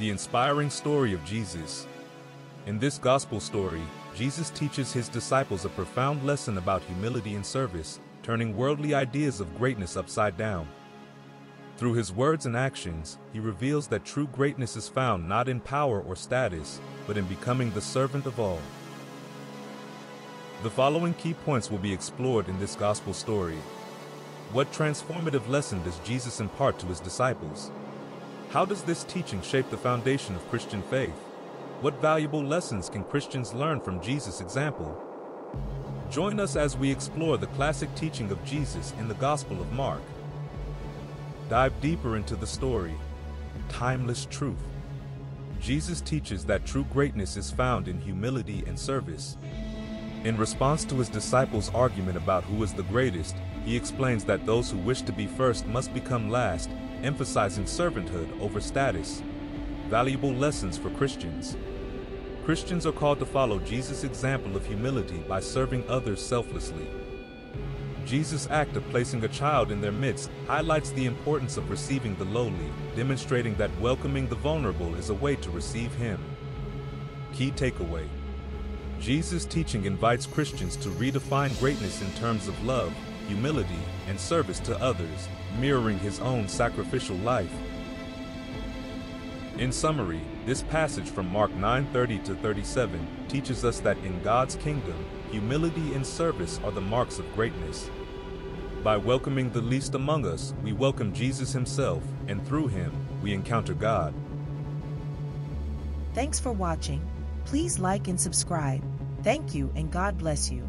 The inspiring story of Jesus. In this gospel story, Jesus teaches his disciples a profound lesson about humility and service, turning worldly ideas of greatness upside down. Through his words and actions, he reveals that true greatness is found not in power or status, but in becoming the servant of all. The following key points will be explored in this gospel story. What transformative lesson does Jesus impart to his disciples? How does this teaching shape the foundation of Christian faith? What valuable lessons can Christians learn from Jesus' example? Join us as we explore the classic teaching of Jesus in the Gospel of Mark. Dive deeper into the story. Timeless truth. Jesus teaches that true greatness is found in humility and service. In response to his disciples' argument about who is the greatest, he explains that those who wish to be first must become last, emphasizing servanthood over status. Valuable lessons for Christians. Christians are called to follow Jesus' example of humility by serving others selflessly. Jesus' act of placing a child in their midst highlights the importance of receiving the lowly, demonstrating that welcoming the vulnerable is a way to receive Him. Key takeaway Jesus' teaching invites Christians to redefine greatness in terms of love, humility, and service to others, mirroring His own sacrificial life. In summary, this passage from Mark 9:30 to 37 teaches us that in God's kingdom, humility and service are the marks of greatness. By welcoming the least among us, we welcome Jesus himself, and through him, we encounter God. Thanks for watching. Please like and subscribe. Thank you and God bless you.